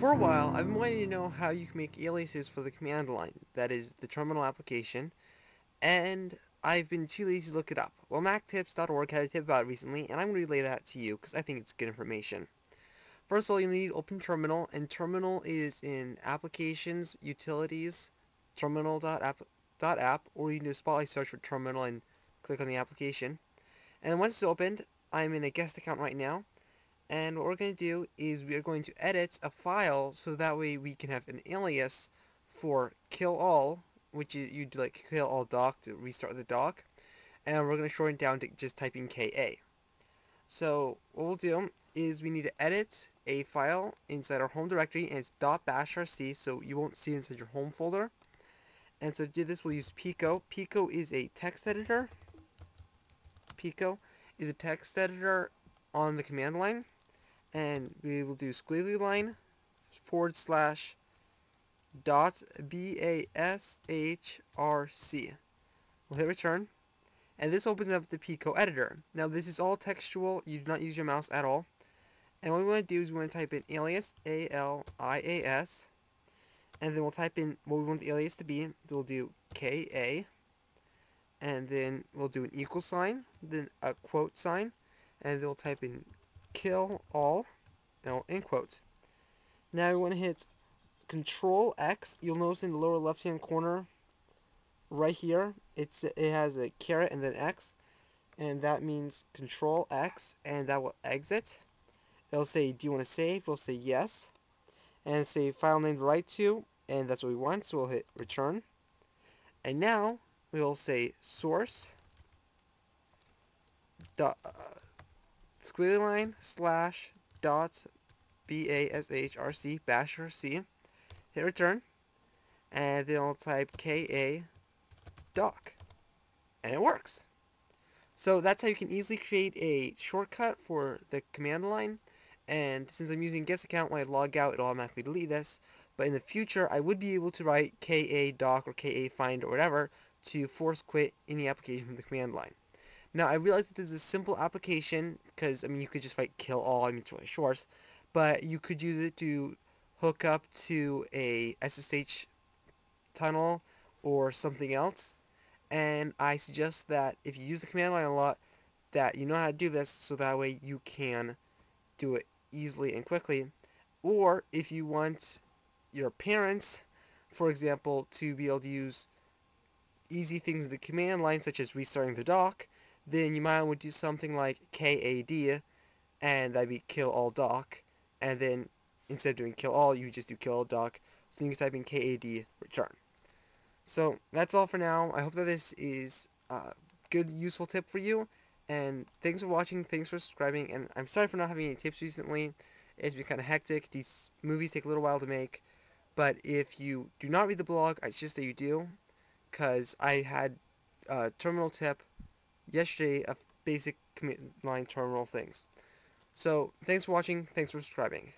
For a while, I've been wanting to know how you can make aliases for the command line, that is, the terminal application, and I've been too lazy to look it up. Well, MacTips.org had a tip about it recently, and I'm going to relay that to you because I think it's good information. First of all, you need Open Terminal, and Terminal is in Applications, Utilities, Terminal.app, .app, or you can do a Spotlight search for Terminal and click on the application. And once it's opened, I'm in a guest account right now, and what we're going to do is we are going to edit a file so that way we can have an alias for kill all, which is you'd like kill all dock to restart the dock and we're going to shorten down to just typing KA. So what we'll do is we need to edit a file inside our home directory and it's .bashrc so you won't see it inside your home folder. And so to do this we'll use Pico. Pico is a text editor. Pico is a text editor on the command line and we will do squiggly line forward slash dot B A S H R C. We'll hit return. And this opens up the Pico editor. Now this is all textual, you do not use your mouse at all. And what we want to do is we want to type in alias, A-L-I-A-S, and then we'll type in what we want the alias to be. So we'll do K-A, and then we'll do an equal sign, then a quote sign, and then we'll type in kill all, now in quotes. Now we want to hit Control X. You'll notice in the lower left hand corner, right here, it's it has a caret and then X, and that means Control X, and that will exit. It'll say, do you want to save? We'll say yes, and say file name write to, and that's what we want. So we'll hit return, and now we'll say source. Dot, uh, squiggly line slash dot B A S H R C basher C. Hit return, and then I'll type K A dock. and it works. So that's how you can easily create a shortcut for the command line. And since I'm using guest account, when I log out, it'll automatically delete this. But in the future, I would be able to write ka dock or ka find or whatever to force quit any application from the command line. Now, I realize that this is a simple application because, I mean, you could just like kill all, I mean, it's really short, but you could use it to hook up to a SSH tunnel or something else. And I suggest that if you use the command line a lot, that you know how to do this so that way you can do it easily and quickly. Or if you want your parents, for example, to be able to use easy things in the command line, such as restarting the dock, then you might want to do something like KAD, and that'd be kill all dock, and then instead of doing kill all, you just do kill all dock, so you can type in KAD return. So that's all for now. I hope that this is a good, useful tip for you, and thanks for watching, thanks for subscribing, and I'm sorry for not having any tips recently. It's been kind of hectic. These movies take a little while to make, but if you do not read the blog, I suggest that you do, because I had a terminal tip yesterday of basic command line terminal things. So, thanks for watching, thanks for subscribing.